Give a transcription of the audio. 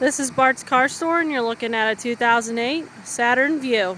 This is Bart's Car Store and you're looking at a 2008 Saturn Vue.